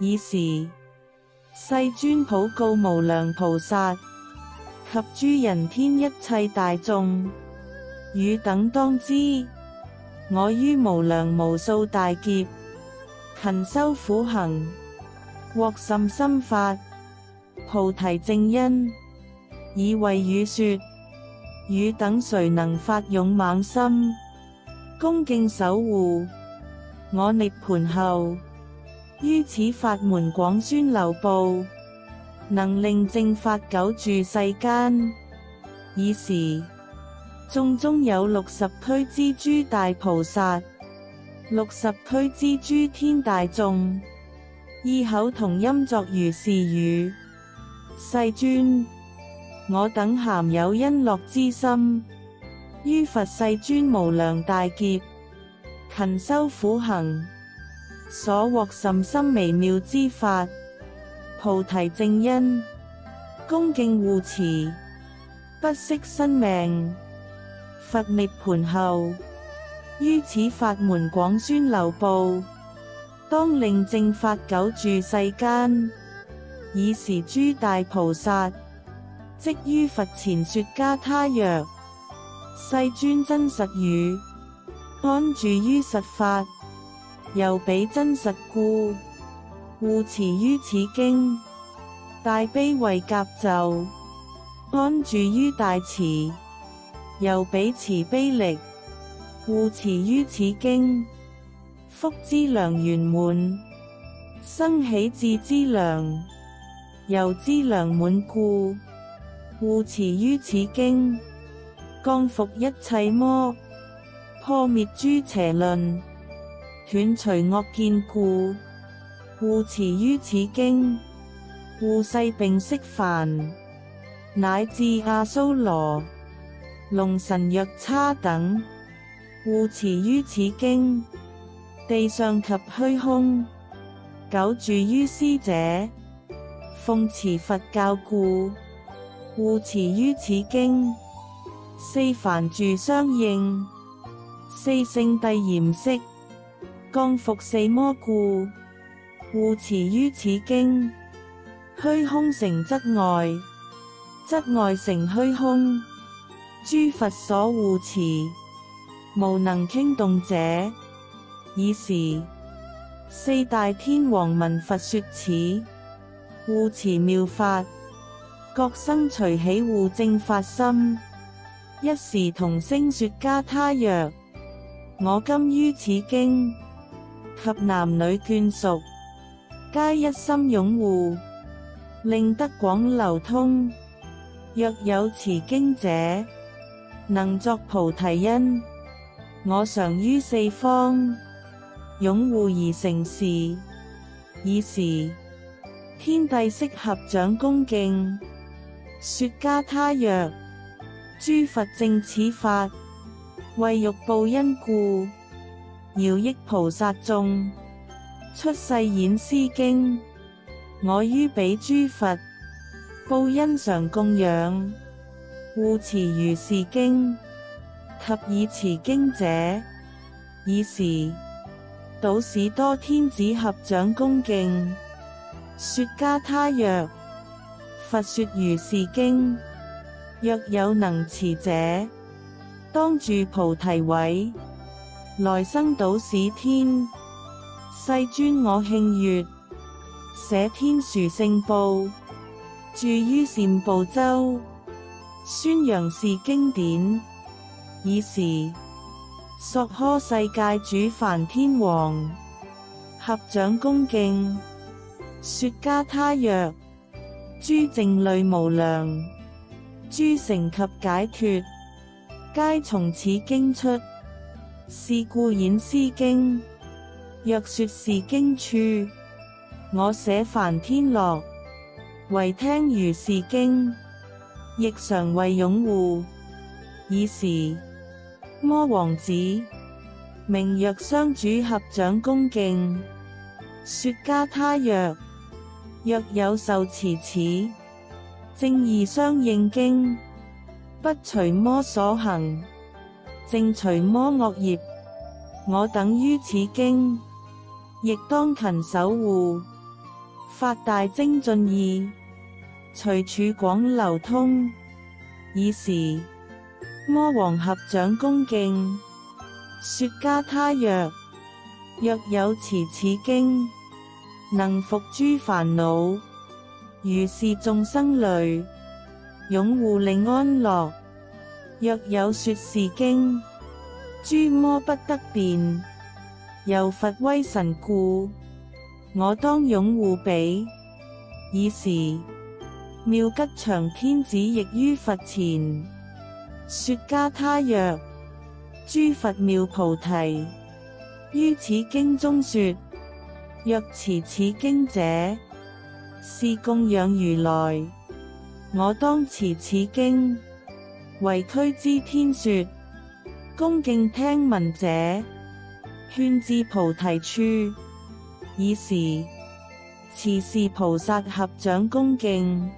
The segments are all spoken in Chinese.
以时世尊普告无量菩萨及诸人天一切大众，汝等当知，我于无量无数大劫勤修苦行，获甚深法菩提正因，以为语说，汝等谁能发勇猛心，恭敬守护我涅盘后？于此法门广宣流布，能令正法久住世间。以时，众中有六十区之诸大菩萨，六十区之诸天大众，异口同音作如是语：世尊，我等咸有因乐之心，于佛世尊无量大劫勤修苦行。所获甚深微妙之法，菩提正因，恭敬护持，不惜生命。佛涅盘后，于此法门广宣流布，当令正法久住世间。以时，诸大菩萨，即于佛前说加他曰：世尊真实语，安住于实法。又比真实故，护持于此经；大悲为甲就，安住于大慈。又比慈悲力，护持于此经。福之良圆满，生起智之良，由之良满故，护持于此经。降伏一切魔，破灭诸邪论。犬除恶见故，护持于此经；护世并释凡，乃至阿苏罗、龙神若差等，护持于此经。地上及虚空，久住于师者，奉持佛教故，护持于此经。四凡住相应，四圣帝严释。当复四魔故护持于此经，虚空成则外，则外成虚空。诸佛所护持，无能倾动者。以时，四大天王闻佛说此护持妙法，各生随喜护正法心。一时同声说加他曰：“我今于此经。”及男女眷属，皆一心拥护，令德广流通。若有持经者，能作菩提因。我常于四方拥护而成事。以时，天帝释合掌恭敬，说加他曰：诸佛正此法，为欲报恩故。要益菩萨众出世演斯经，我于彼诸佛报恩常供养，护持如是经及以持经者，以时导使多天子合掌恭敬，说加他曰：佛说如是经，若有能持者，当住菩提位。来生导市天，世尊我庆月，写天殊圣部，住于善宝洲，宣扬是经典。以时，索诃世界主梵天王合掌恭敬，说加他曰：诸正类无量，诸成及解脱，皆从此经出。是故演诗经，若说是经处，我舍梵天乐，为听如是经，亦常为拥护。以时，魔王子名曰相主，合掌恭敬，说加他曰：若有受持此，正义相应经，不随魔所行。正除魔恶业，我等于此经，亦当勤守护，发大精进意，随处广流通。以时，魔王合掌恭敬，说加他曰：若有持此经，能伏诸烦恼，如是众生类，拥护令安乐。若有说是经，诸魔不得便。由佛威神故，我当拥护彼。以时，妙吉祥天子亦于佛前说加他曰：“诸佛妙菩提，于此经中说，若持此经者，是供养如来。我当持此经。”为区之天说，恭敬听闻者，劝至菩提处。以时，慈氏菩萨合掌恭敬，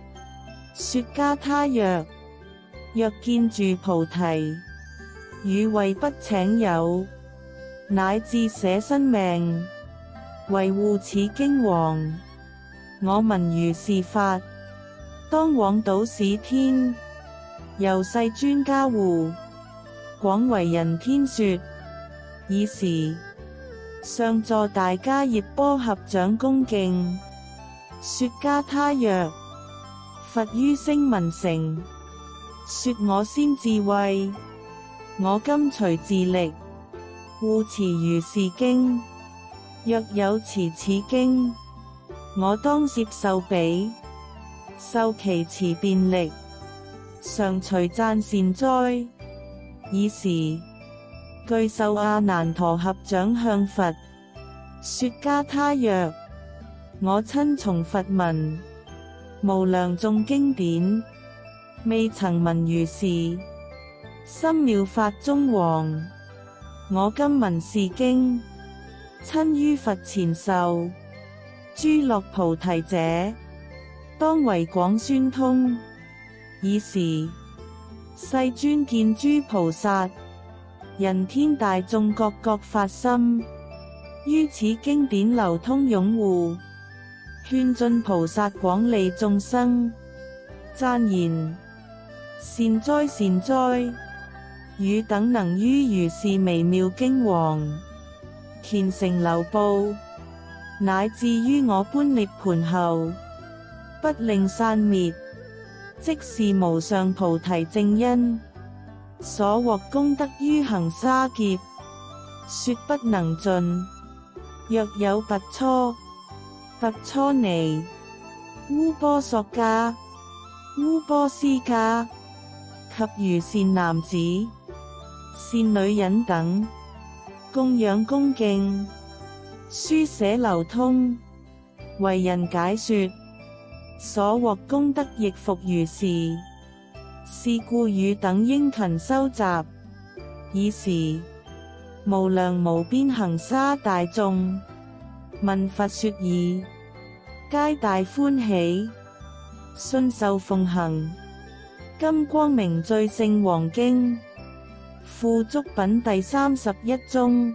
说加他曰：若见住菩提，与为不请有，乃至舍身命，维护此经王。我闻如是法，当往倒使天。由世尊家护，广为人天说。以时，上座大家热波合掌恭敬。说家他曰：佛于声闻成，说我先智慧，我今随自力护持如是经。若有持此经，我当接受彼，受其持便利。常除赞善哉！以时，具受阿难陀合掌向佛，说加他曰：“我亲从佛闻无量众经典，未曾闻如是深妙法中王。我今闻是经，亲于佛前受诸乐菩提者，当为广宣通。”以时，世尊见诸菩萨、人天大众，各各发心，于此经典流通拥护，劝进菩萨广利众生，赞言：“善哉，善哉！汝等能于如是微妙经王，虔诚流布，乃至于我般涅盘后，不令散灭。”即是无上菩提正因所获功德于行沙劫说不能尽。若有拔初、拔初尼、乌波索伽、乌波斯伽及如善男子、善女人等供养恭敬、书写流通、为人解说。所获功德亦复如是。是故与等应勤收集，以时无量无边行沙大众问佛说已，皆大欢喜，信受奉行。《金光明最胜王经》富足品第三十一宗。